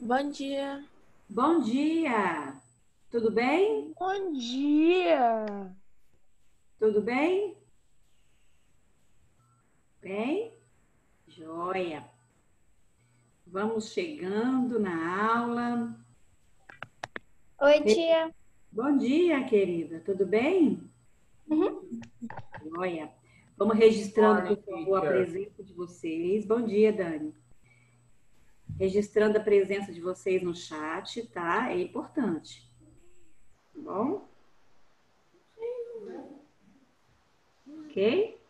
Bom dia. Bom dia. Tudo bem? Bom dia. Tudo bem? Bem? Joia. Vamos chegando na aula. Oi, tia. Bom dia, querida. Tudo bem? Uhum. Joia. Vamos registrando, por favor, a presença de vocês. Bom dia, Dani. Registrando a presença de vocês no chat, tá? É importante. Tá bom? Ok?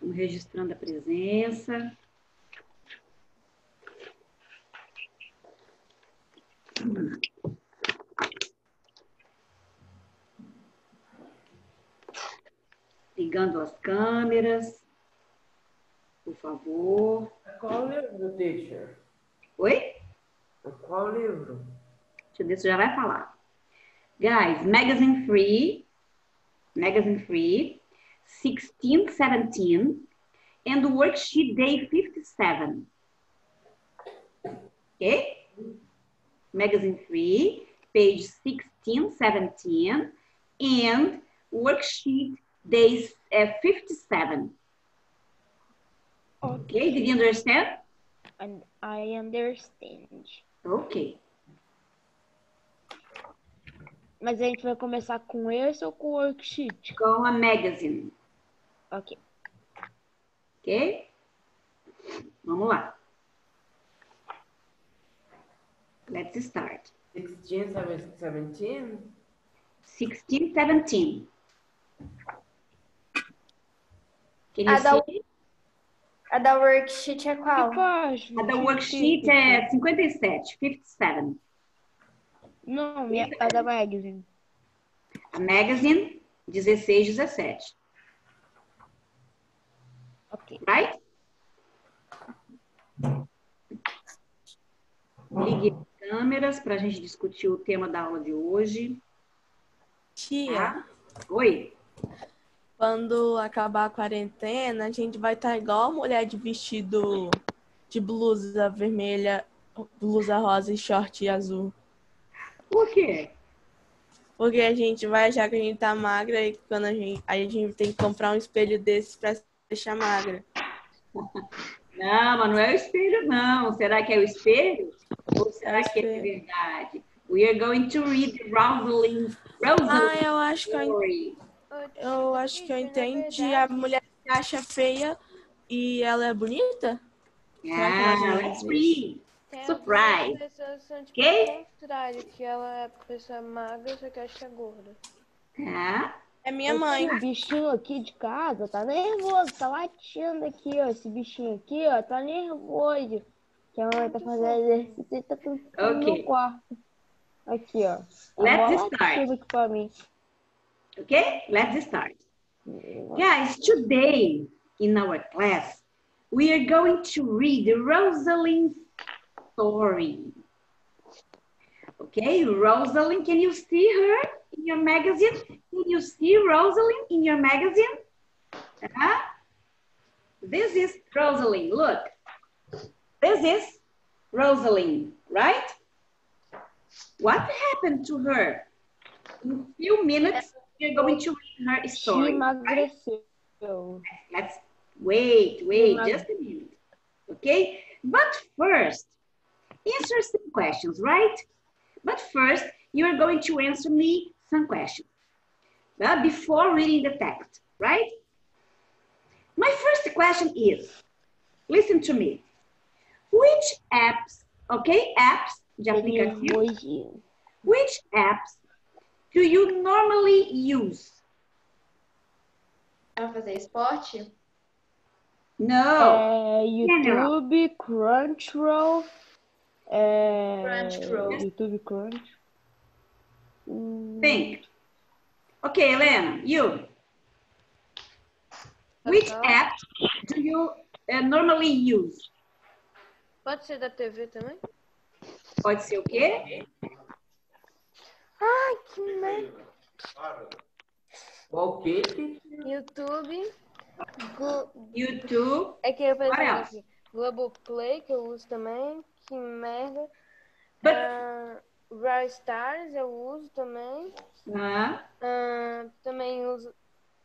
Vamos registrando a presença. Ligando as câmeras, por favor. Qual teacher? Oi? Qual livro? Deixa eu ver se já vai falar. Guys, magazine free, magazine free, 16, 17, and worksheet day 57. Okay? Magazine free, page 16, 17, and worksheet day uh, 57. Okay, did you understand? And I understand. Okay. Mas a gente vai começar com esse ou com o worksheet? Com a magazine. Ok. Ok? Vamos lá. Let's start. 16, 17? 16, 17. Can you A da, see? A da worksheet é qual? A da worksheet é 57, 57. Não, minha, a da magazine. A magazine, 16, 17. Ok. Right? Ligue as câmeras para a gente discutir o tema da aula de hoje. Tia, Tá? Oi? Quando acabar a quarentena, a gente vai estar igual a mulher de vestido de blusa vermelha, blusa rosa e short azul. Por quê? Porque a gente vai achar que a gente tá magra e quando a gente. Aí a gente tem que comprar um espelho desses pra se deixar magra. Não, mas não é o espelho, não. Será que é o espelho? Ou será É que é verdade? We are going to read Rosalind, Ah, Rosalind eu acho que eu. Eu acho que eu entendi. A mulher se acha feia e ela é bonita? Ah, let's read. Surprise. Ok? contrário, que ela é pessoa magra, só que acha que é gorda. Tá? É minha mãe. O bichinho aqui de casa tá nervoso, tá latindo aqui, ó. Esse bichinho aqui, ó, tá nervoso. Que a mamãe tá fazendo exercício e tá tudo no Ok. meu quarto. Aqui, ó. Tá Let's start. aqui pra mim. Okay? Let's start. Guys, today in our class, we are going to read Rosalind's story. Okay, Rosalind, can you see her in your magazine? Can you see Rosalind in your magazine? Uh-huh. This is Rosalind, look. This is Rosalind, right? What happened to her? In a few minutes, we're going to read her story. right? Let's wait, wait, just a minute. Okay? But first, answer some questions, right? But first, you are going to answer me some questions uh, before reading the text, right? My first question is listen to me. Which apps, okay, apps de aplicativo, which apps do you normally use? Pra fazer esporte? No. É, YouTube, Crunchyroll. É, Crunchyroll. YouTube Crunch. Hum, Think. Okay, Helena, you. Which Tá. app do you uh, normally use? Pode ser da TV também? Pode ser o quê? Ai, que merda. Qual que? YouTube. Glo- YouTube. É que eu pensei é? aqui. Globoplay, que eu uso também. Que merda. But- Ah, Brawl Stars eu uso também. Ah, Ah, também uso.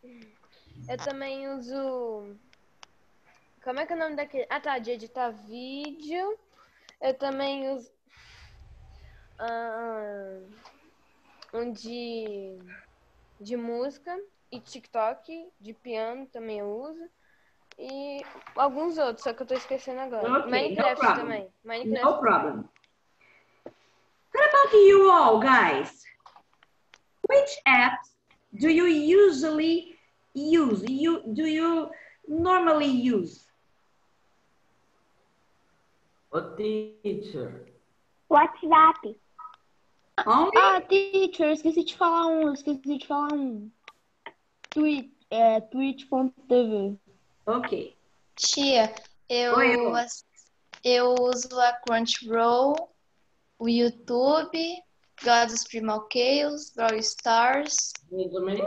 Eu também uso. Como é que é o nome daquele? Ah, tá, de editar vídeo. Eu também uso. ah, um de. De música e TikTok, de piano também eu uso. E alguns outros, só que eu tô esquecendo agora. Ok, no Minecraft problem. também. Minecraft no problem. What about you all, guys? Which apps do you usually use? You do you normally use? Ô, teacher. WhatsApp. Only? Ah, teacher, esqueci de falar um, esqueci de falar um. Twitch, é, twitch.tv. Ok. Tia, eu, Oi, ass- eu uso a Crunchyroll, o YouTube, gosto dos Primal Chaos, Brawl Stars, Eu também.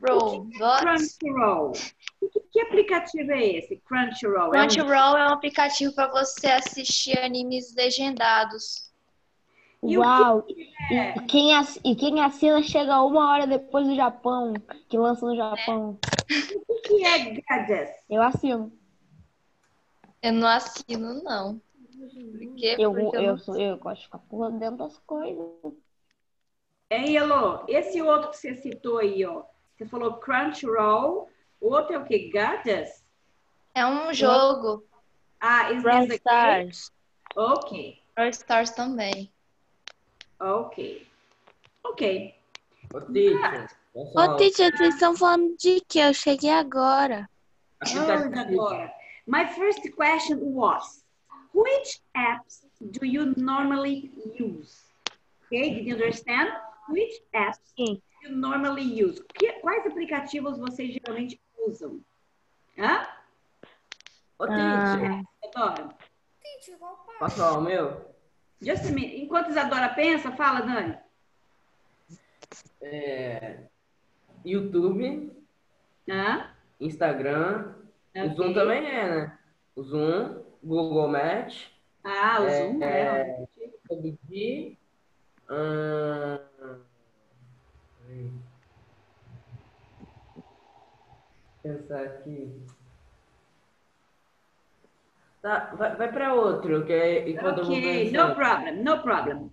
Roblox. Crunchyroll. Que, que aplicativo é esse? Crunchyroll. É um- Crunchyroll é um aplicativo para você assistir animes legendados. E o que Uau! é? E quem, ass- e quem assina chega uma hora depois do Japão, que lança no Japão. O que é Goddess? Eu assino. Eu não assino, não. Por quê? Eu, Porque eu, não- sou, eu gosto de ficar por dentro das coisas. Hein, Elô? Esse outro que você citou aí, ó. Você falou Crunchyroll. O outro é o que? Goddess? É um jogo. Ah, Brawl Stars. Ok. Brawl Stars também. Ok. Ok. Ô, teacher. posso Ô, teacher, vocês estão falando de que? Eu cheguei agora. Vamos agora. My first question was, which apps do you normally use? Okay, did you understand? Which apps Sim. do you normally use? Que- quais aplicativos vocês geralmente usam? Hã? Ô, teacher. Adora. Posso falar o meu? Just a minute. Enquanto Isadora pensa, fala, Dani. É... YouTube, Hã? Instagram. O Ok. Zoom também é, né? O Zoom, Google Match, Ah, o É, Zoom, é. PUBG. hum, Pensar aqui. Tá, vai, vai para outro, que é enquanto eu vou Ok, pensar. no problem, no problem.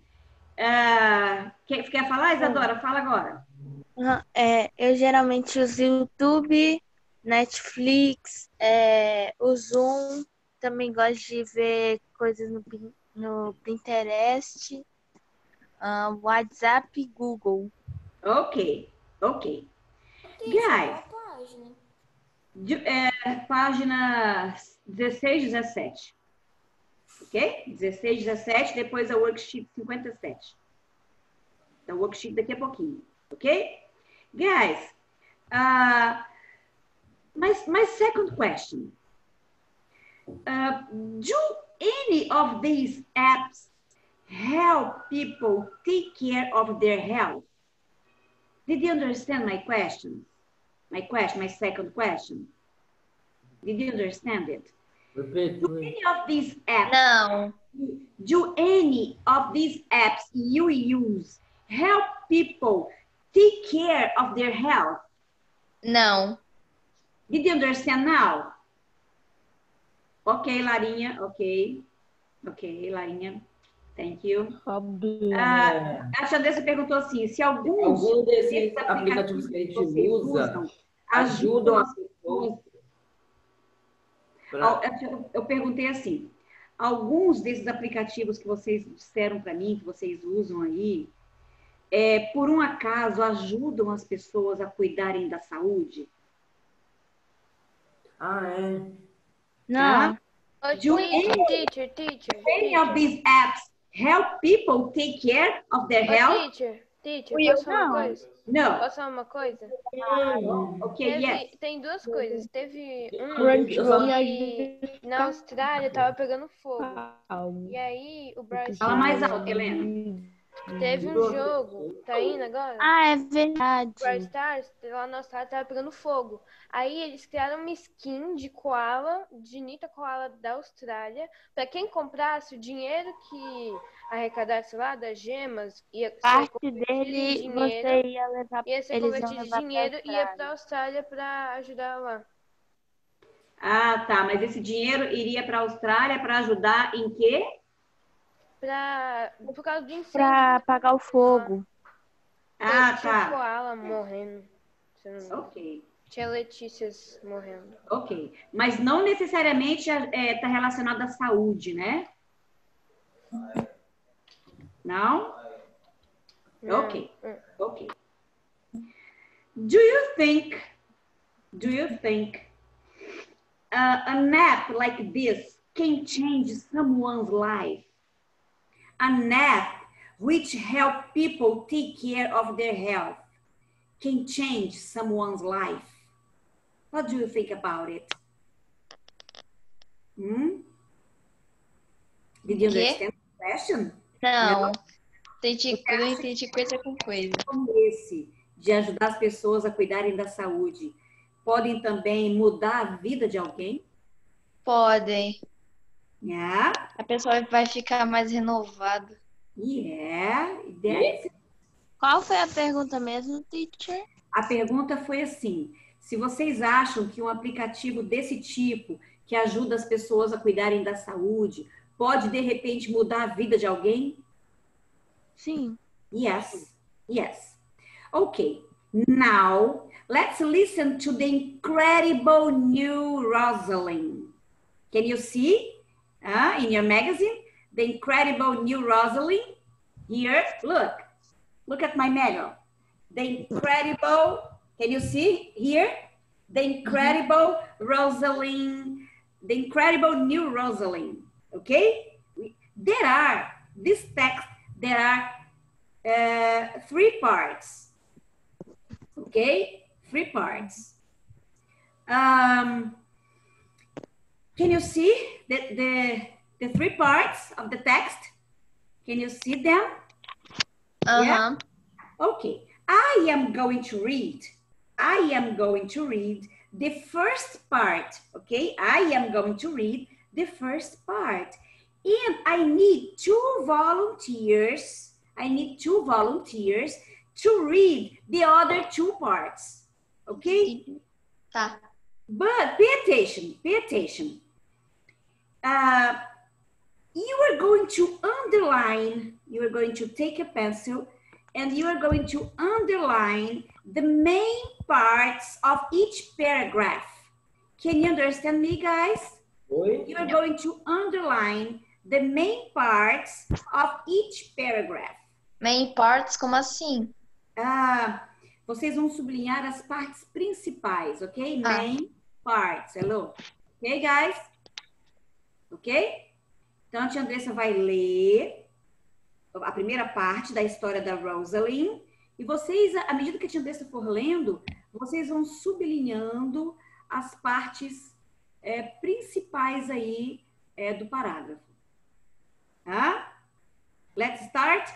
Ah, quer, quer falar, Isadora? Fala agora. É, eu geralmente uso YouTube, Netflix, é, o Zoom. Também gosto de ver coisas no, no Pinterest, ah, WhatsApp e Google. Ok, ok. Guys, de- é, página 16, 17. Ok? 16, 17, depois a worksheet 57. Então, worksheet daqui a pouquinho. Ok? Guys, uh, my, my second question. Uh, do any of these apps help people take care of their health? Did you understand my question? My question, my second question. Did you understand it? Repeat, Do any of these apps, Não, do any of these apps you use help people take care of their health? No. Did you understand now? Ok, Larinha, ok. Ok, Larinha. Thank you. Ah, a Xandessa perguntou assim, se alguns Algum desses aplicativos que a gente vocês usa usam ajudam as pessoas. Pra- Eu perguntei assim: alguns desses aplicativos que vocês disseram para mim, que vocês usam aí, é, por um acaso ajudam as pessoas a cuidarem da saúde? Ah, é. Não, De um- teacher, teacher, teacher. Any of these apps help people take care of their Ô, health? teacher, teacher, posso falar uma não. coisa? No. Posso falar uma coisa? Ok, Teve, yes. Tem duas coisas. Teve um que na Austrália tava pegando fogo. E aí o Brasil Fala mais alto, Helena. Teve um jogo, tá indo agora? ah, é verdade. Brawl Stars, lá na Austrália tava pegando fogo. Aí eles criaram uma skin de koala, de Nita Koala da Austrália, pra quem comprasse o dinheiro que arrecadasse lá das gemas, ia Parte dele em você dinheiro, ia levar ia ser eles iam convertido em pra dinheiro e ia pra Austrália pra ajudar lá. Ah, tá. Mas esse dinheiro iria para a Austrália para ajudar em quê? Pra... Por causa do incêndio. Pra apagar o fogo. Ah, tinha tá. Koala morrendo. Ok, Tinha Letícias morrendo. ok. Mas não necessariamente está relacionado à saúde, né? Não? Não. Ok, ok. Do you think, do you think uh, an app like this can change someone's life? An app which help people take care of their health can change someone's life. What do you think about it? Hmm? Did you understand the question? Não. Entendi, eu entendi coisa com coisa. como esse, de ajudar as pessoas a cuidarem da saúde, podem também mudar a vida de alguém? Podem. Yeah, A pessoa vai ficar mais renovada. yeah, that's Qual foi a pergunta mesmo, teacher? A pergunta foi assim: se vocês acham que um aplicativo desse tipo, que ajuda as pessoas a cuidarem da saúde, pode de repente mudar a vida de alguém? Sim. Yes, yes. Okay, now let's listen to the incredible new Rosalind. Can you see uh, in your magazine the incredible new Rosalind? Here, look, look at my medal. The incredible, can you see here? The incredible Rosaline, the incredible new Rosaline, Okay, We- there are this text. There are uh, three parts. Okay, three parts. Um, can you see the, the, the three parts of the text? Can you see them? Aham. Uh-huh. Okay, I am going to read. I am going to read the first part. Okay, I am going to read the first part. And I need two volunteers. I need two volunteers to read the other two parts. Okay? Tá. But pay attention, pay attention. Uh, you are going to underline, you are going to take a pencil and you are going to underline the main parts of each paragraph. Can you understand me, guys? Oi? You are going to underline the main parts of each paragraph. Main parts, como assim? Ah, vocês vão sublinhar as partes principais, ok? Ah. Main parts, hello? Ok, guys? Ok? Então, a tia Andressa vai ler a primeira parte da história da Rosalind e vocês, à medida que a tia Andressa for lendo, vocês vão sublinhando as partes é, principais aí é, do parágrafo. Tá? Let's start.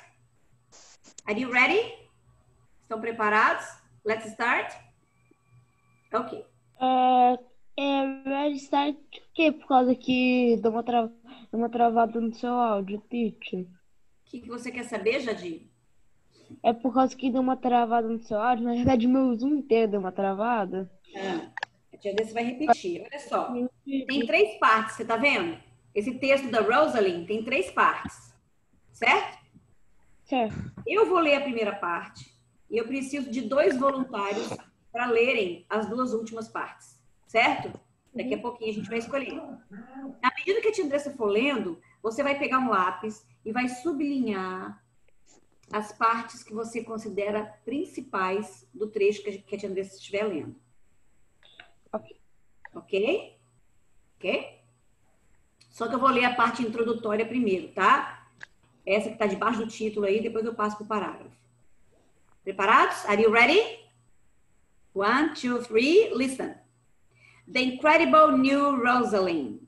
Are you ready? Estão preparados? Let's start? Ok. É, é, vai estar o quê? Por causa que deu uma, tra... deu uma travada no seu áudio, teacher. O que, que você quer saber, Jadir? É por causa que deu uma travada no seu áudio. Na verdade, meu Zoom inteiro deu uma travada. Ah, a tia Andressa vai repetir. Olha só. Tem três partes, você tá vendo? Esse texto da Rosalind tem três partes. Certo? Certo. Eu vou ler a primeira parte e eu preciso de dois voluntários para lerem as duas últimas partes. Certo? Daqui a pouquinho a gente vai escolher. À medida que a tia Andressa for lendo, você vai pegar um lápis e vai sublinhar as partes que você considera principais do trecho que a- tia Andressa estiver lendo. Ok. Ok? Ok? Só que eu vou ler a parte introdutória primeiro, tá? Essa que está debaixo do título aí, depois eu passo para o parágrafo. Preparados? Are you ready? One, two, three, listen. The incredible new Rosalind.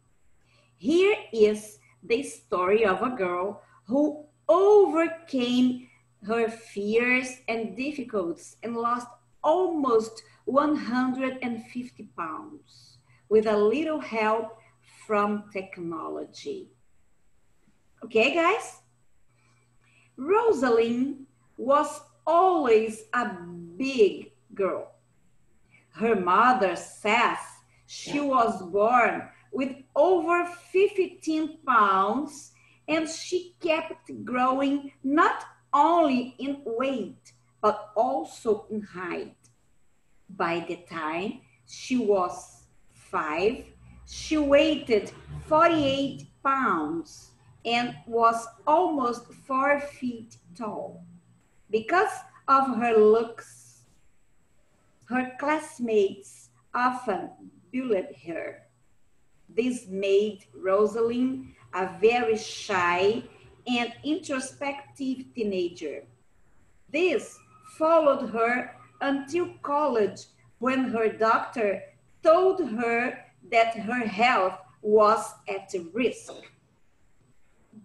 Here is the story of a girl who overcame her fears and difficulties and lost almost 150 pounds with a little help from technology. Okay, guys? Rosalind was always a big girl. Her mother says she was born with over 15 pounds and she kept growing not only in weight but also in height. By the time she was five, she weighed 48 pounds and was almost four feet tall. Because of her looks, her classmates often her. This made Rosalind a very shy and introspective teenager. This followed her until college when her doctor told her that her health was at risk.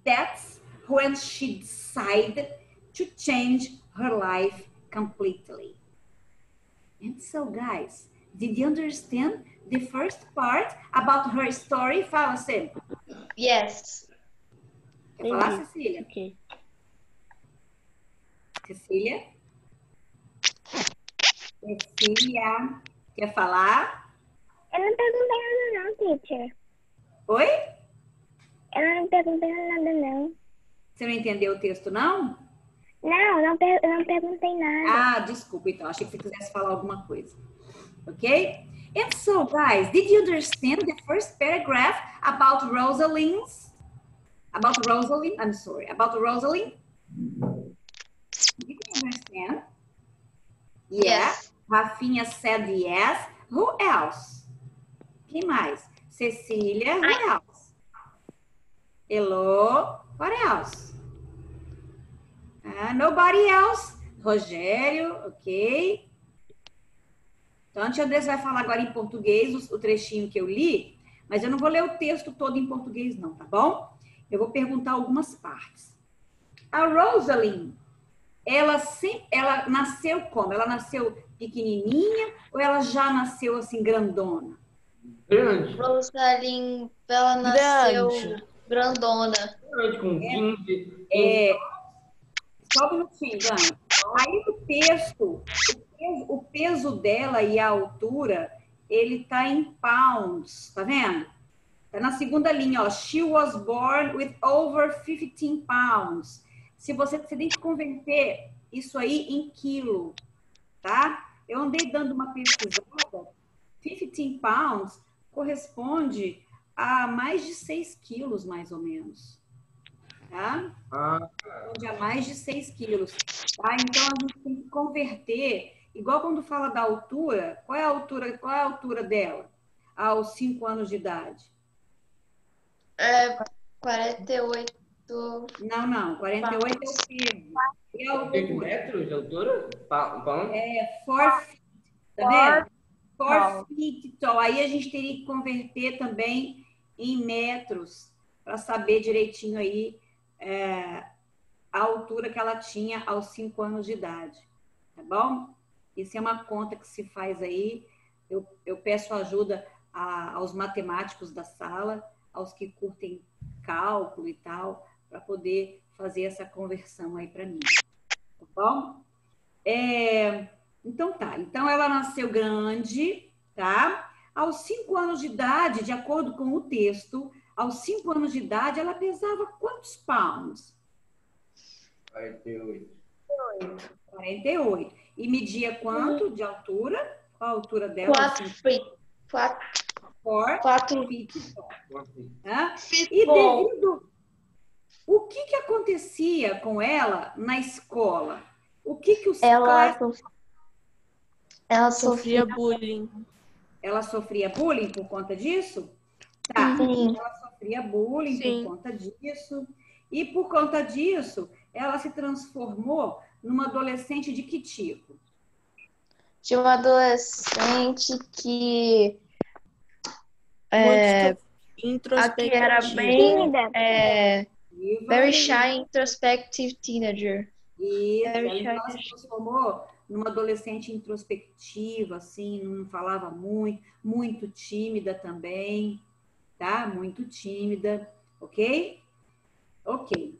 That's when she decided to change her life completely. And so, guys, did you understand the first part about her story? Fala sempre. Yes. Quer falar, Cecília? Ok. Cecília? Cecília, quer falar? Eu não perguntei nada não, teacher. Oi? Eu não perguntei nada não. Você não entendeu o texto, não? Não, não per- eu não perguntei nada. Ah, desculpa, então. Achei que você quisesse falar alguma coisa. Ok? And so, guys, did you understand the first paragraph about Rosalind's? About Rosalind? I'm sorry. About Rosalind? Did you understand? Yeah. Yes. Rafinha said yes. Who else? Quem mais? Cecília. Who else? Hello. What else? Ah, nobody else. Rogério, ok. Então, a tia Andressa vai falar agora em português o, trechinho que eu li, mas eu não vou ler o texto todo em português, não, tá bom? Eu vou perguntar algumas partes. A Rosalind, ela, sempre, ela nasceu como? Ela nasceu pequenininha ou ela já nasceu assim grandona? Grande. Rosalind, ela nasceu Grande. grandona. Grande, com 15. É, só um minutinho, Dani. Aí o texto, o peso, o peso dela e a altura, ele tá em pounds, tá vendo? Tá na segunda linha, ó. She was born with over 15 pounds. Se você, você tem que converter isso aí em quilo, tá? Eu andei dando uma pesquisada. 15 pounds corresponde a mais de 6 quilos, mais ou menos. Tá? Ah, corresponde a mais de 6 quilos. Tá? Então a gente tem que converter, igual quando fala da altura, qual é a altura, qual é a altura dela aos 5 anos de idade? É 48. Não, não, 48 é o peso. E a 8 altura? metros de altura? Pa-? É 4 feet, tá vendo? 4 feet tall. Aí a gente teria que converter também em metros para saber direitinho aí é, a altura que ela tinha aos 5 anos de idade. Tá bom? Isso é uma conta que se faz aí. Eu, eu peço ajuda a- aos matemáticos da sala, aos que curtem cálculo e tal, para poder fazer essa conversão aí para mim. Tá bom? É, então tá. Então ela nasceu grande, tá? Aos 5 anos de idade, de acordo com o texto, aos 5 anos de idade, ela pesava quantos pounds? 48. 48. E media quanto de altura? Qual a altura dela? 4 feet. 4 4 4 feet? E devido... O que que acontecia com ela na escola? O que que os Ela class- Ela Sofria sofria. bullying. ela sofria bullying por conta disso? Tá. Sim. Ela sofria bullying Sim. por conta disso. E por conta disso, ela se transformou numa adolescente de que tipo? de uma adolescente que é, aqui era bem é, very shy introspective teenager. Very ela, se transformou numa adolescente introspectiva, assim, não falava muito, muito tímida também, tá? Muito tímida, ok? Ok.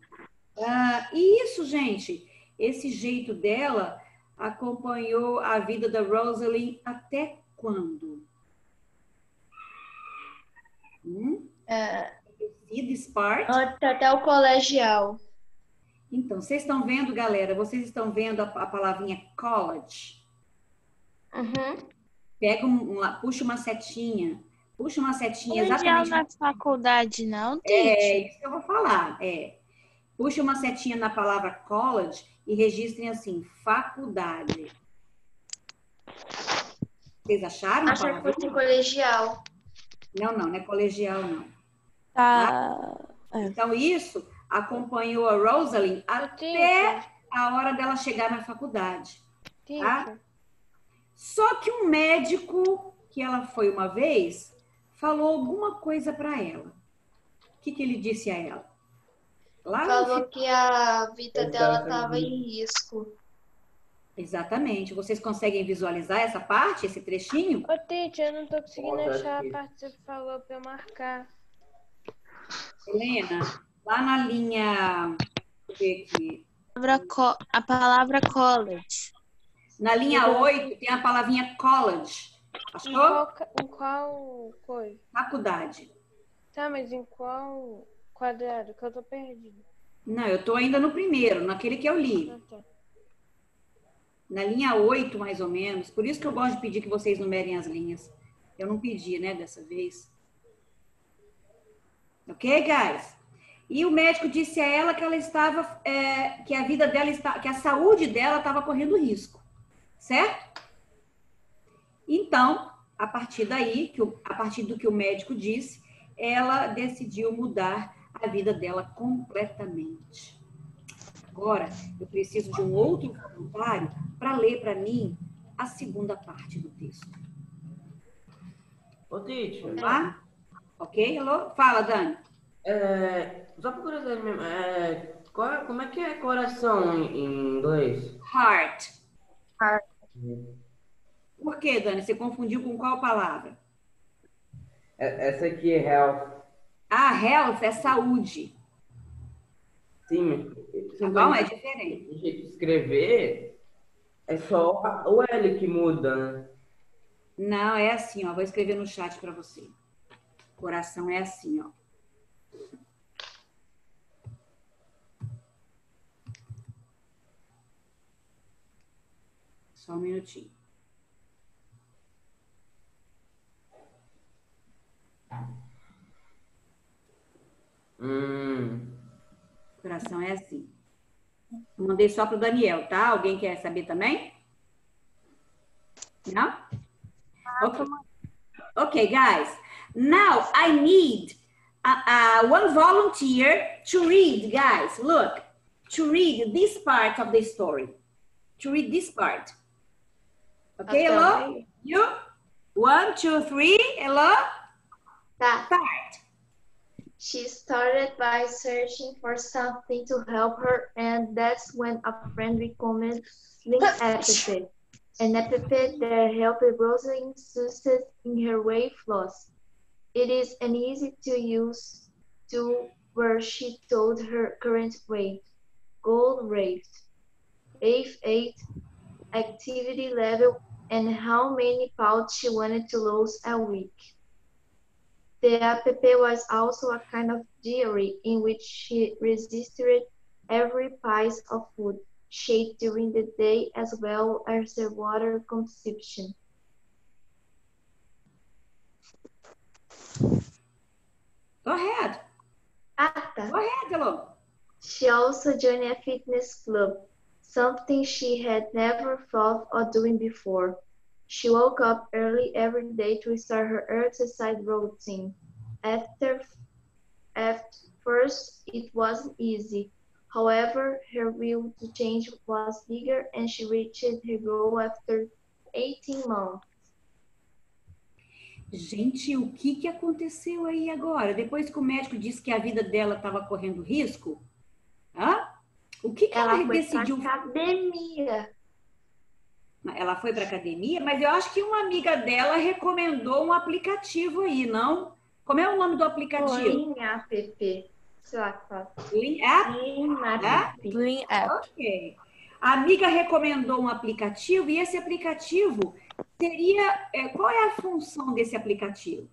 Ah, e isso gente, esse jeito dela acompanhou a vida da Rosalind até quando? Hum? É, this part? até o colegial. Então, vocês estão vendo, galera? Vocês estão vendo a, a palavrinha college? Uhum. Pega um, uma- puxa uma setinha. Puxa uma setinha Colegial exatamente. na faculdade, não, É teacher? isso que eu vou falar. É. Puxa uma setinha na palavra college e registrem assim, faculdade. Vocês acharam Acho que fosse colegial. Não, não, não é colegial, não. Tá. Então, isso acompanhou a Rosalind até a hora dela chegar na faculdade. Teacher, Só que um médico que ela foi uma vez falou alguma coisa para ela. O que, que ele disse a ela? Lá no Falou que a vida dela Exatamente. estava em risco. Exatamente. Vocês conseguem visualizar essa parte, esse trechinho? Ô, teacher, eu não tô conseguindo achar aqui. a parte que você falou pra eu marcar. Helena, lá na linha. Deixa eu ver aqui. A palavra college. Na linha 8 tem a palavrinha college. Em Achou? qual, ca- em qual coisa? Faculdade. Tá, mas em qual quadrado? Que eu tô perdido. Não, eu tô ainda no primeiro, naquele que eu li. Ah, tá. Na linha 8, mais ou menos. Por isso que eu gosto de pedir que vocês numerem as linhas. Eu não pedi, né, dessa vez. Ok, guys? E o médico disse a ela que ela estava, é, que a vida dela está, que a saúde dela estava correndo risco, certo? Então, a partir daí, que o- a partir do que o médico disse, ela decidiu mudar a vida dela completamente. Agora, eu preciso de um outro voluntário para ler para mim a segunda parte do texto. Ô, teacher, Tá? Ok? Hello? Fala, Dani. é, só por curiosidade mesmo, é, qual como é que é coração em, em inglês? Heart. Heart. Por que, Dani? Você confundiu com qual palavra? É- essa aqui é health. Ah, health é saúde. Sim, Tá bom? É diferente. o jeito de escrever é só o L que muda, né? Não, é assim, ó. Vou escrever no chat para você. Coração é assim, ó. Só um minutinho. Hum, Coração é assim. Mandei só para o Daniel, tá? Alguém quer saber também? Não? Okay. okay, guys. Now I need uh, uh, one volunteer to read, guys. Look, to read this part of the story. To read this part. Okay, hello? You? One, two, three. Hello? Tá. Start. She started by searching for something to help her, and that's when a friend recommended Link app, an app that helped Rosalind success in her weight loss. It is an easy to use tool where she told her current weight, goal rate, age, age, activity level, and how many pounds she wanted to lose a week. The app was also a kind of diary in which she registered every piece of food she ate during the day as well as her water consumption. Go ahead. Ah, tá. Go ahead, hello. She also joined a fitness club, something she had never thought of doing before. She woke up early every day to start her exercise routine. After, at first, it wasn't easy. However, her will to change was bigger and she reached her goal after 18 months. Gente, o que, que aconteceu aí agora? Depois que o médico disse que a vida dela estava correndo risco, hã? o que, que ela, Ela foi decidiu? pra academia. Ela foi para academia, mas eu acho que uma amiga dela recomendou um aplicativo aí, não? Como é o nome do aplicativo? Bolinha app. sei lá, que fala. Lean App? Lean É? App. Ok. A amiga recomendou um aplicativo e esse aplicativo seria. é, qual é a função desse aplicativo?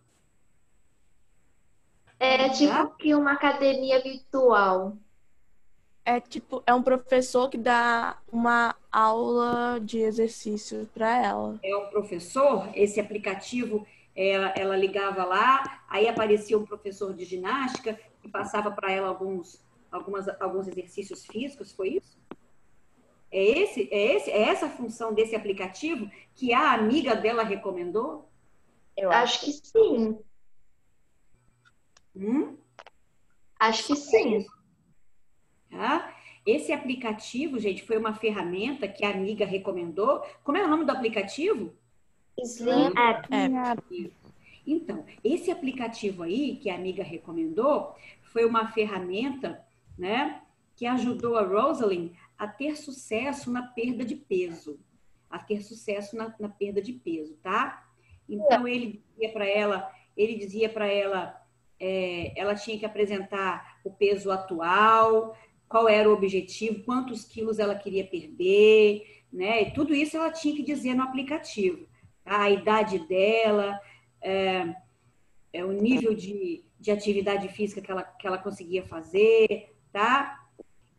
É tipo que uma academia virtual. É tipo, é um professor que dá uma aula de exercício para ela. É um professor, esse aplicativo, ela, ela ligava lá, aí aparecia um professor de ginástica que passava para ela alguns, algumas, alguns exercícios físicos, foi isso? É, esse, é, esse, é essa a função desse aplicativo que a amiga dela recomendou? Eu acho que sim. Hum? Acho que sim. Tá? Esse aplicativo, gente, foi uma ferramenta que a amiga recomendou. Como é o nome do aplicativo? Slim App. Então, esse aplicativo aí que a amiga recomendou foi uma ferramenta, né, que ajudou a Rosalind a ter sucesso na perda de peso, a ter sucesso na, na perda de peso, tá? Então ele dizia para ela, ele dizia para ela, é, ela tinha que apresentar o peso atual, qual era o objetivo, quantos quilos ela queria perder, né? E tudo isso ela tinha que dizer no aplicativo. tá? A idade dela, é, é, o nível de, de atividade física que ela, que ela conseguia fazer, tá?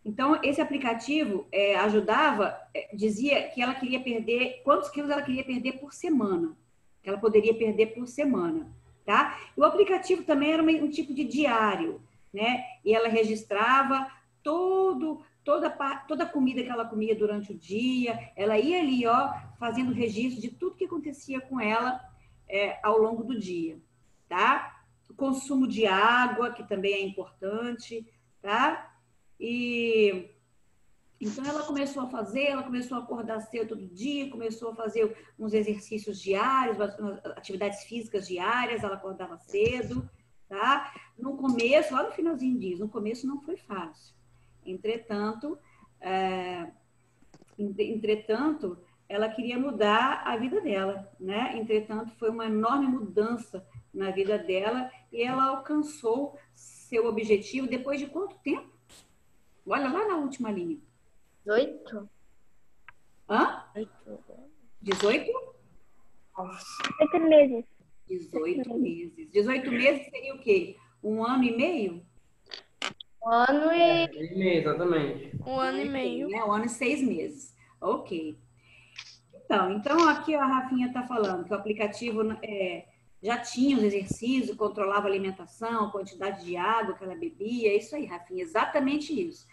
Então, esse aplicativo é, ajudava, é, dizia que ela queria perder, quantos quilos ela queria perder por semana, que ela poderia perder por semana, tá? O aplicativo também era um, um tipo de diário, né? E ela registrava todo, toda, toda a comida que ela comia durante o dia, ela ia ali, ó, fazendo registro de tudo que acontecia com ela é, ao longo do dia, tá? O consumo de água, que também é importante, tá? E então ela começou a fazer, ela começou a acordar cedo todo dia, começou a fazer uns exercícios diários, atividades físicas diárias, ela acordava cedo, tá? No começo, lá no finalzinho diz, no começo não foi fácil. Entretanto, é, entre- entretanto, ela queria mudar a vida dela, né? Entretanto, foi uma enorme mudança na vida dela e ela alcançou seu objetivo depois de quanto tempo? Olha lá na última linha. 18? Hã? 18? Oito meses. 18 meses. 18 meses seria o quê? Um ano e meio? Um ano e. É, exatamente. Um ano e meio. Né? Um ano e seis meses. Ok. Então, então aqui ó, a Rafinha está falando que o aplicativo é, já tinha os exercícios, controlava a alimentação, a quantidade de água que ela bebia. É isso aí, Rafinha, exatamente isso.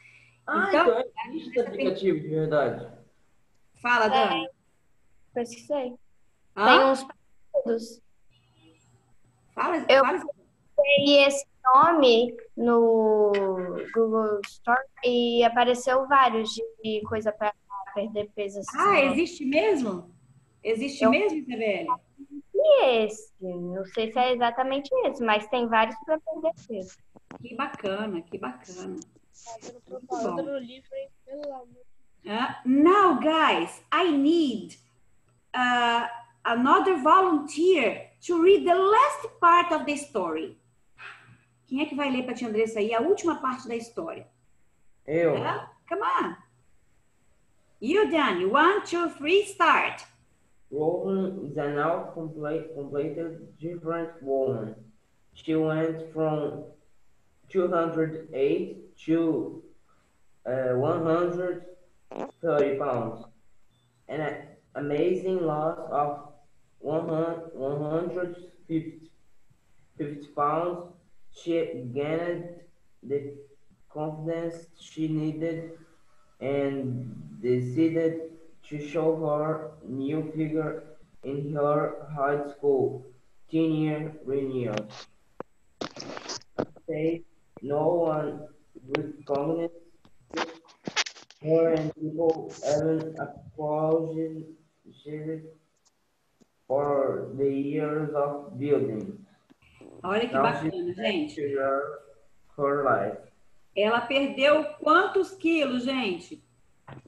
Ah, Então, então, existe esse aplicativo, de verdade. Fala, Dani. Pesquisei. Tem Hã? uns. Fala, Eu- fala. Esse nome no Google Store e apareceu vários de coisa para perder peso. Assim, Ah, existe mesmo? Existe Eu- mesmo, Isabelle? E esse? Não sei se é exatamente esse, mas tem vários para perder peso. Que bacana, que bacana. Muito bom. Outro livro, hein? Pelo amor. Uh, now, guys, I need uh, another volunteer to read the last part of the story. Quem é que vai ler para a tia Andressa aí a última parte da história? Eu. Tá? Come on. You, Dani. One, two, three, start. Rowan is an now complete, completed different woman. She went from 208 to uh, 130 pounds. An amazing loss of 100 150 50 pounds. She gained the confidence she needed and decided to show her new figure in her high school year reunion. Say no one recognized her and people even applauded for the years of building. Olha que bacana, gente. Ela perdeu quantos quilos, gente?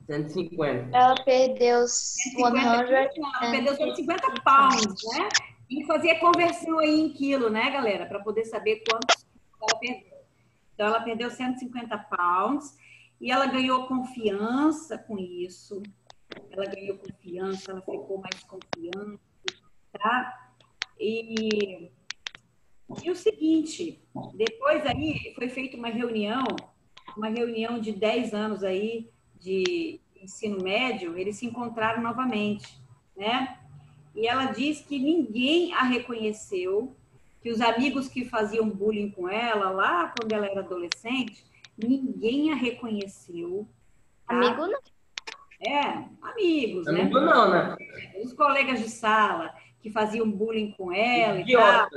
150. Ela perdeu 150 100 quilos? Não, ela perdeu 150 pounds, né? Que fazer a conversão aí em quilo, né, galera? Para poder saber quantos quilos ela perdeu. Então, ela perdeu 150 pounds e ela ganhou confiança com isso. Ela ganhou confiança, ela ficou mais confiante, tá? E, e o seguinte, depois aí foi feita uma reunião, uma reunião de 10 anos aí de ensino médio, eles se encontraram novamente, né? E ela diz que ninguém a reconheceu, que os amigos que faziam bullying com ela lá quando ela era adolescente, ninguém a reconheceu. tá? Amigo não. É, amigos, né? Amigo não, né? Os colegas de sala que faziam bullying com ela e tal.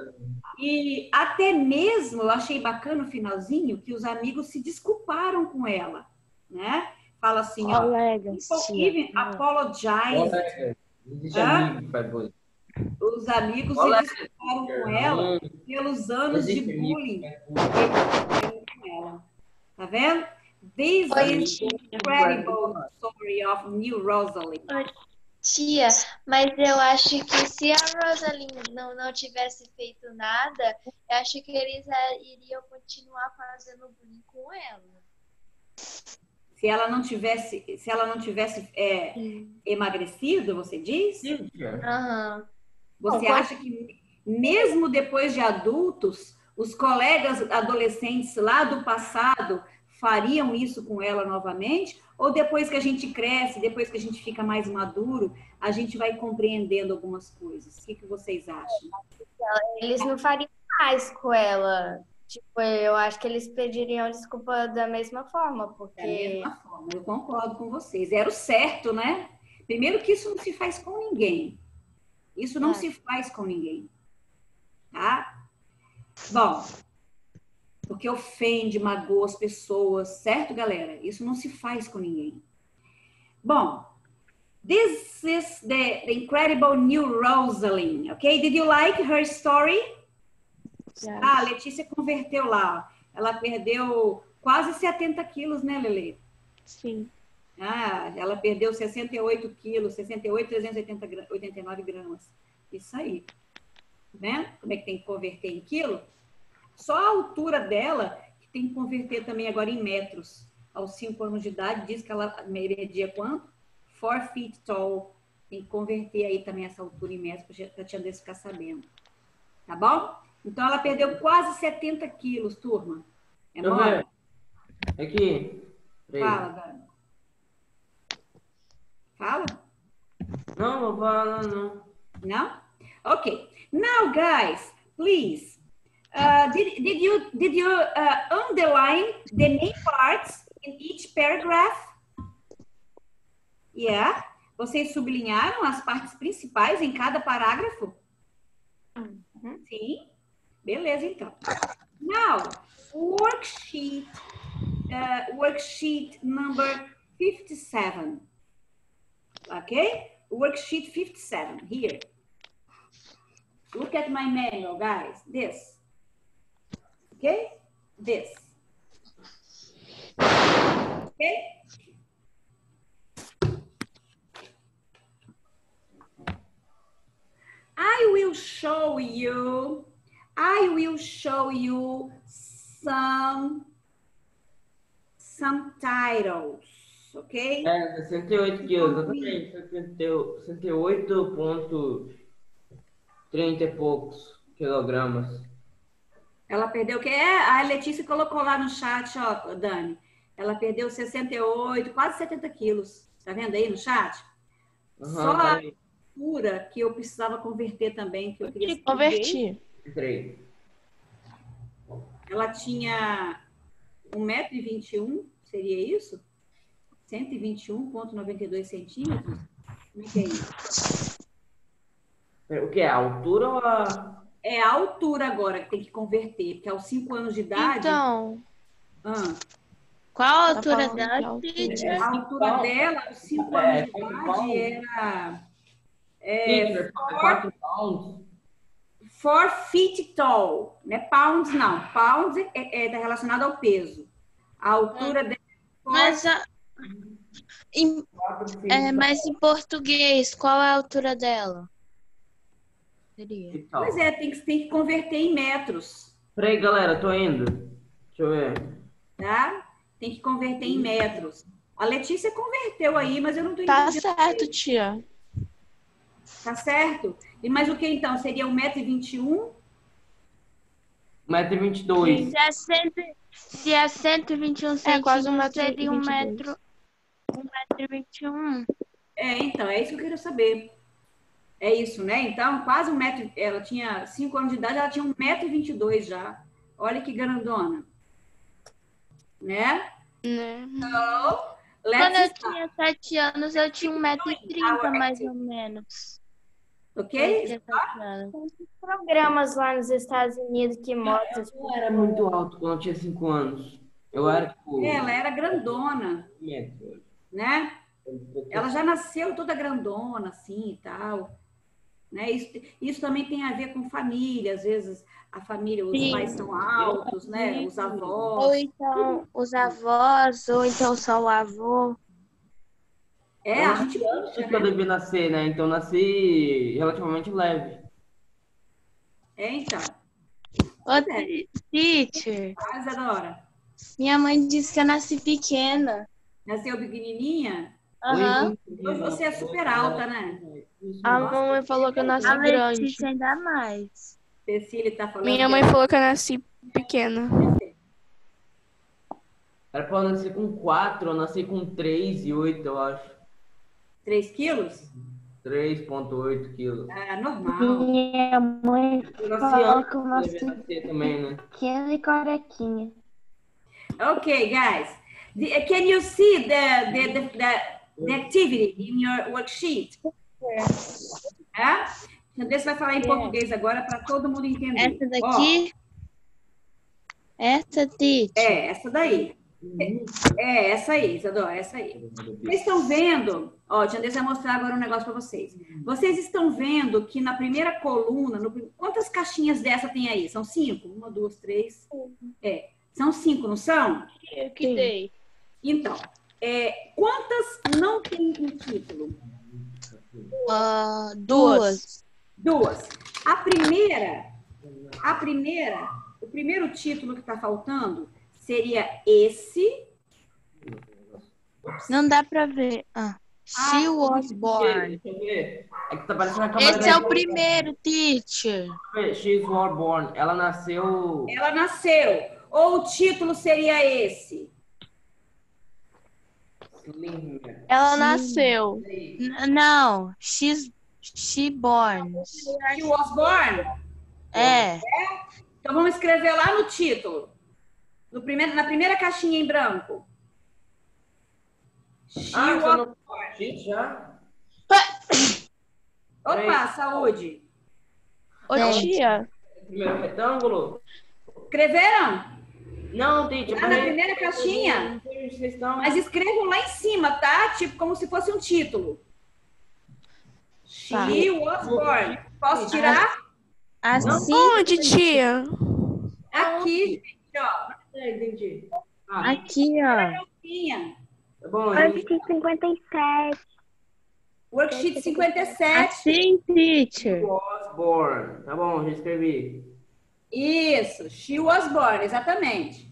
E até mesmo, eu achei bacana no finalzinho, que os amigos se desculparam com ela, né? Fala assim, ó, Colegas, even tia. apologize. Colega. Bullying. Os amigos se Colega. desculparam com ela pelos anos de bullying com ela. Tá vendo? This is incredible story of New Rosalind. Tia, mas eu acho que se a Rosalind não, não tivesse feito nada, eu acho que eles eh, iriam continuar fazendo bullying com ela. Se ela não tivesse, se ela não tivesse é, emagrecido, você diz? Sim. Aham. Você Não, acha que mesmo depois de adultos, os colegas adolescentes lá do passado fariam isso com ela novamente? Ou depois que a gente cresce, depois que a gente fica mais maduro, a gente vai compreendendo algumas coisas? O que, que vocês acham? Eles não fariam mais com ela. Tipo, eu acho que eles pediriam desculpa da mesma forma, Da porque. mesma forma, eu concordo com vocês. Era o certo, né? Primeiro que isso não se faz com ninguém. Isso não É. se faz com ninguém. Tá? Bom, porque ofende, magoa as pessoas, certo, galera? Isso não se faz com ninguém. Bom, this is the, the incredible new Rosalind, okay? Did you like her story? Ah, a Letícia converteu lá. Ela perdeu quase 70 quilos, né, Lele? Sim. Ah, ela perdeu 68 quilos, 68, 389 gramas. Isso aí. Vendo? Como é que tem que converter em quilo? Só a altura dela que tem que converter também agora em metros. Aos 5 anos de idade, diz que ela media quanto? 4 feet tall. Tem que converter aí também essa altura em metros para a tia Andressa ficar sabendo. Tá bom? Então ela perdeu quase 70 quilos, turma. É mole? ver. Aqui. Fala, Dani. Fala? Não, vou falar não. No? Okay. Now, guys, please. Uh, did, did you did you uh, underline the main parts in each paragraph? Yeah. Vocês sublinharam as partes principais em cada parágrafo? Sim. Beleza, então. Now, worksheet uh, worksheet number 57. Okay? Worksheet 57 here. Look at my manual, guys. This. Okay? This. Okay? I will show you, I will show you some, some titles, okay? É, 68 quilos, exatamente. 68,30 e poucos quilogramas. Ela perdeu o que? É, a Letícia colocou lá no chat, ó, Dani. Ela perdeu 68, quase 70 quilos. Tá vendo aí no chat? Aham, Só tá a altura que eu precisava converter também, que eu queria saber. Converti. Entrei. Ela tinha 1,21m, seria isso? 121,92 centímetros? Como é que é isso? Pera, O que é? A altura ou a. É a altura agora que tem que converter, porque aos 5 anos de idade. Então, Ah, qual a Tá altura de dela, altura. teacher? a altura dela, aos 5 É, anos de idade, era. É, Peter, 4 pounds. 4 feet tall, né? Pounds não. Pounds é, é relacionado ao peso. A altura dela. Mas, a- em, 4 feet é, mas em português, qual é a altura dela? Seria. e tal. Pois é, tem que, tem que converter em metros. Peraí, galera, tô indo. Deixa eu ver. tá? Tem que converter em metros. A Letícia converteu aí, mas eu não tô Tá entendendo. certo, tia. Tá certo? E mais o que então? Seria 1,21m? 1,22m. Se é, cento, se é 121 É quase um centímetros, metro e seria um vinte e dois. metro. Um metro e vinte e um. É, então, é isso que eu quero saber. É isso, né? Então, quase um metro. Ela tinha 5 anos de idade, ela tinha 1,22m já. Olha que grandona. Né? Né? Então, Quando eu start, tinha 7 anos, eu tinha 1,30m mais ou menos. Ok? tinha 7 anos. Programas lá nos Estados Unidos que mostram. Eu não era muito alto quando eu tinha 5 anos. Eu era, tipo, Ela era grandona, né? Ela já nasceu toda grandona, assim e tal. Né? Isso, isso também tem a ver com família, às vezes a família, os Sim. pais são altos, né? Os Ou avós. então os avós, ou então só o avô. É, a gente Antes que eu devia nascer, né? Então nasci relativamente leve. É, então. Ô, ti- teacher, Isadora, minha mãe disse que eu nasci pequena. nasceu pequenininha? Aham. Hoje você é super alta, né? A mamãe falou que eu nasci A grande. Letícia ainda mais. Cecília tá falando. Minha mãe é- falou que eu nasci pequena. Era pra eu nascer com 4, eu nasci com 3 e 8, eu acho. 3 quilos? 3,8 quilos. Ah, normal. Minha mãe falou que eu nasci devia nascer também, né? pequena e carequinha. Okay, guys. The- can you see the, the, the, the, the activity in your worksheet? É? Andressa vai falar em português agora para todo mundo entender. Essa daqui? Essa, teacher? Ó, é, essa daí. É, essa aí, Isadora, essa aí. Vocês estão vendo? Ó, Tia Andressa vai mostrar agora um negócio para vocês. Vocês estão vendo que na primeira coluna, no quantas caixinhas dessa tem aí? São cinco? Uma, duas, três. É, são cinco, não são? Eu que dei. Então, é, quantas não tem um título? Ah, duas. Duas. A primeira, a primeira, o primeiro título que está faltando seria esse. Não dá pra ver. Ah. She Ah, was born. Deixa eu ver. É que tá parecendo a câmera Esse é o primeiro, teacher. She's was born. Ela nasceu. Ela nasceu. Ou o título seria esse? Ela nasceu. N- não, she's she born. She was born. É. Então vamos escrever lá no título. No primeiro, na primeira caixinha em branco. She Ah, was... você não já? Opa, saúde. Ô, tia. Primeiro retângulo? Escreveram? Não, Tite. Lá na primeira caixinha? Mas escrevam lá em cima, tá? Tipo, como se fosse um título. She Tá. was born. Posso tirar? Assim, Onde, tia? Aqui, gente, ó. É, entendi. Ah, aqui, ó. Tá bom, fiz 57. Worksheet 57. Assim, teacher. Was born. Tá bom, já escrevi. Isso, she was born, exatamente.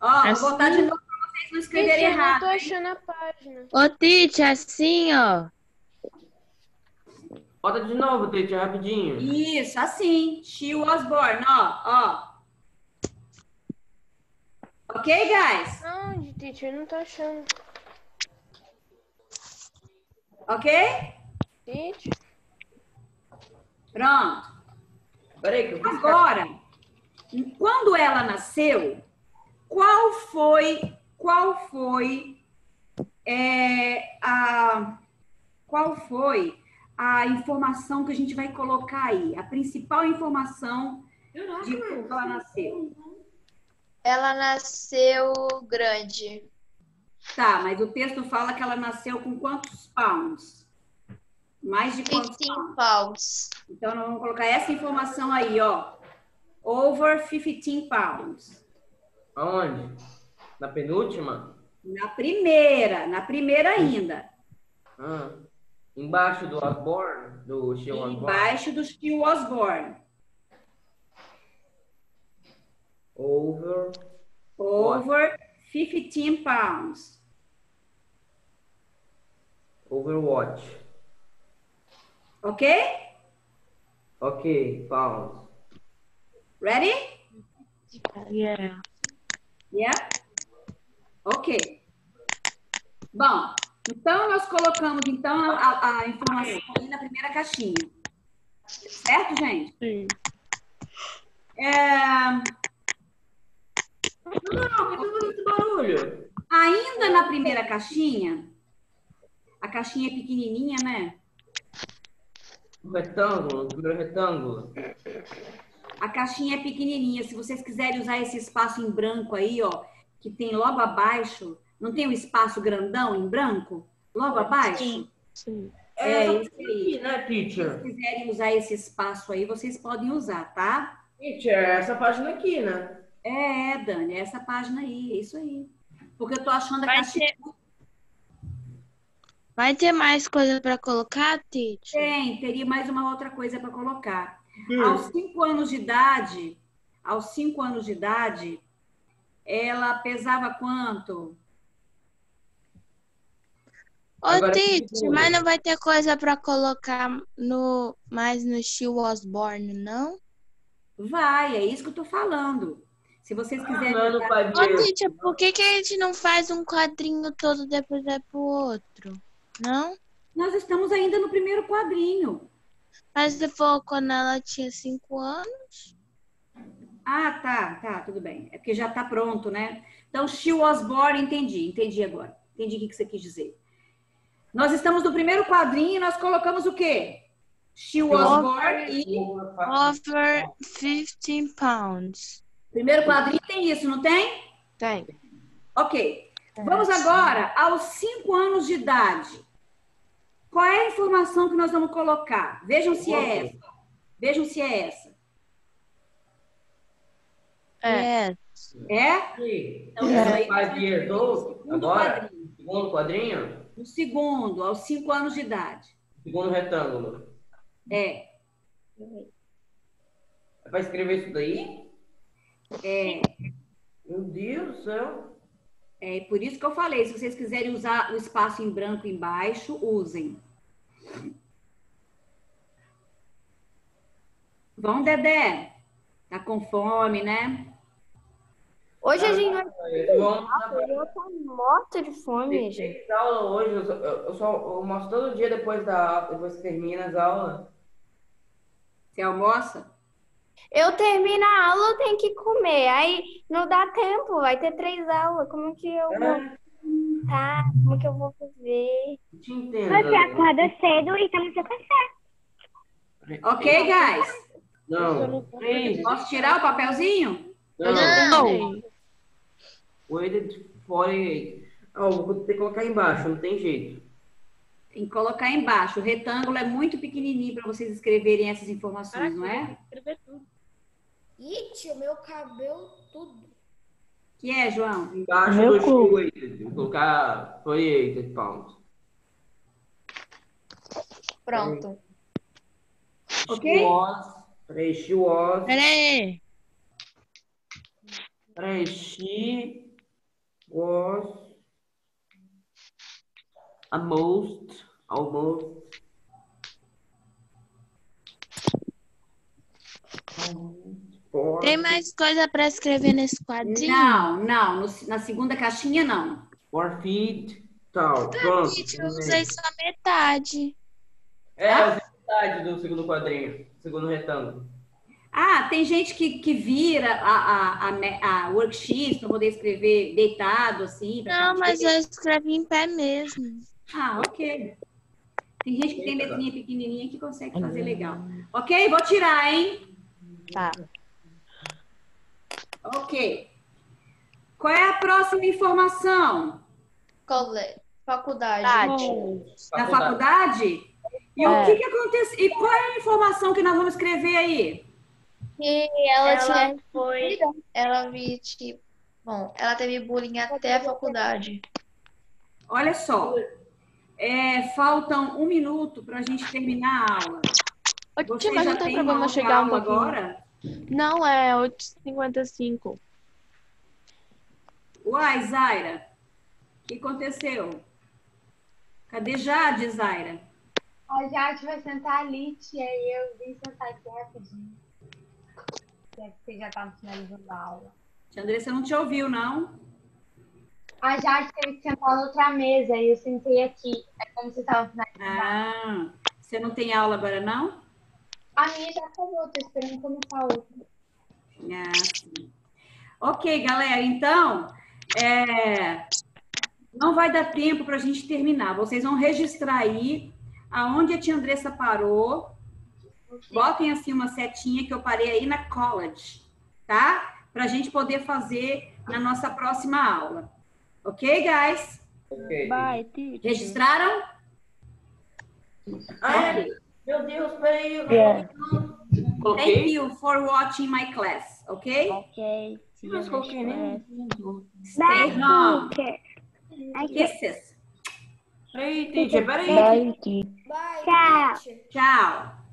Ó, vou Assim? botar de novo para vocês não escreverem Gente, eu não errado. tô achando a página. Ô, teacher, assim, ó. Bota de novo, Tite, rapidinho. Isso, assim. She was born, ó, ó. Ok, guys? Onde, teacher? Eu não tô achando. Ok? Teacher? Pronto. Peraí, que eu. Agora, quando ela nasceu, qual foi, qual foi é, a, qual foi a informação que a gente vai colocar aí? A principal informação de quando ela nasceu. Ela nasceu grande. Tá, mas o texto fala que ela nasceu com quantos pounds? Mais de quantos 15 pounds? Então, nós vamos colocar essa informação aí, ó. Over 15 pounds. Aonde? Na penúltima? Na primeira, na primeira ainda. Ah. Embaixo do was born? Do she was born? Embaixo do she was born. Over Over 15 pounds. Overwatch. Ok? Ok, pounds. Ready? Yeah. Yeah? Ok. Bom, então nós colocamos então a, a informação aí na primeira caixinha. Certo, gente? Sim. É, Não, que tudo esse barulho? ainda na primeira caixinha, a caixinha é pequenininha, né? Um retângulo, um primeiro retângulo. A caixinha é pequenininha. Se vocês quiserem usar esse espaço em branco aí, ó, que tem logo abaixo, não tem um espaço grandão em branco? Logo abaixo? Sim. É, aqui, aí. né, Se teacher? vocês quiserem usar esse espaço aí, vocês podem usar, tá? Teacher, essa página aqui, né? É, é, Dani, é essa página aí, é isso aí. Porque eu tô achando a Vai caixinha. Vai ter mais coisa pra colocar, Tite? Tem, teria mais uma outra coisa para colocar. Aos cinco anos de idade, aos cinco anos de idade, ela pesava quanto? Ô, Agora, Tite, mas não vai ter coisa pra colocar no mais no She Was Born, não? Vai, é isso que eu tô falando. Se vocês quiserem. Mano, usar- pai Ô, Tite, por que, que a gente não faz um quadrinho todo depois vai pro outro? Não? Nós estamos ainda no primeiro quadrinho. Mas se for quando ela tinha cinco anos? Ah, tá, tá, tudo bem. É porque já tá pronto, né? Então, she was born, entendi, entendi agora. Entendi o que que você quis dizer. Nós estamos no primeiro quadrinho e nós colocamos o quê? She was born e. Over 15 pounds. Primeiro quadrinho tem isso, não tem? Tem. Ok. Vamos agora aos cinco anos de idade. Qual é a informação que nós vamos colocar? Vejam se é essa. Vejam se é essa. É. É? Então, isso aí Five years old, segundo agora? quadrinho. Segundo quadrinho? No segundo, aos cinco anos de idade. Segundo retângulo. É. É pra escrever isso daí? É, Meu Deus do céu. É por isso que eu falei, se vocês quiserem usar o espaço em branco embaixo, usem. Vão, Dedé? Tá com fome, né? Hoje a gente vai Vamos eu tô morta de fome, gente. Aula hoje, eu só, eu, eu só eu mostro todo dia depois da aula, depois que termina as aulas. Você almoça? Eu termino a aula, eu tenho que comer. Aí não dá tempo, vai ter três aulas. Como que eu vou É, tá? Como que eu vou fazer? não te entendo. Você acorda cedo e toma seu café. Ok, guys? Não. Posso tirar o papelzinho? Não. Weighted 48. Ah, eu vou ter que colocar embaixo, não tem jeito. Tem que colocar embaixo. O retângulo é muito pequenininho para vocês escreverem essas informações, não é? Escrever tudo. Tio, meu cabelo tudo. Que é, João? Embaixo Meu do cu. Vou colocar 48 pounds. Pronto. Ok? She was. Peraí, she was. Was almost, almost. Tem mais coisa pra escrever nesse quadrinho? Não, não. no- na segunda caixinha, não. four feet tall. Pronto. Gente, eu usei só metade. É a metade do segundo quadrinho, segundo retângulo. Ah, tem gente que, que vira a, a, a, a worksheet para poder escrever deitado, assim. Não, mas eu escrevi em pé mesmo. Ah, ok. Tem gente que tem letrinha pequenininha que consegue fazer legal. Ok? Vou tirar, hein? Tá. Ok. Qual é a próxima informação? Cole... Faculdade. Da faculdade? E o É. que, que aconteceu? E qual é a informação que nós vamos escrever aí? E ela, Ela tinha. foi. Ela vi, tipo. Bom, ela teve bullying até a faculdade. Olha só. É, faltam um minuto para a gente terminar a aula. Ô, Você tia, mas já não tem tem problema chegar um aula pouquinho. agora? Não, é 8h55. Uai, Zaira, o que aconteceu? Cadê Jade, Zaira? A Jade vai sentar ali, tia, e eu vim sentar aqui rapidinho. Já que você já estava finalizando a aula. Tia Andressa não te ouviu, não? A Jade teve que sentar na outra mesa e eu sentei aqui. É como você estava finalizando. Ah, você não tem aula agora, não? A minha já acabou, tô esperando começar outra. Ah, sim. Ok, galera, então, é, não vai dar tempo para a gente terminar. Vocês vão registrar aí aonde a tia Andressa parou. Botem assim uma setinha que eu parei aí na college, tá? Para a gente poder fazer na nossa próxima aula. Ok, guys? Ok. Bye. Registraram? Ai, meu Deus, peraí. Yeah. Thank you for watching my class, ok? Ok. Mas coloquei nem. class. Stay home. Kisses. Peraí, teacher, peraí. Bye, teacher. Bye, Tchau.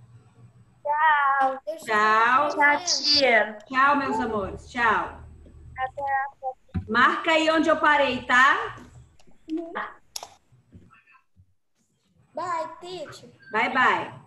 Tchau. Eu Tchau. Tchau, tia. Tchau, meus amores. Tchau. Marca aí onde eu parei, tá? Bye, teacher. Bye, bye.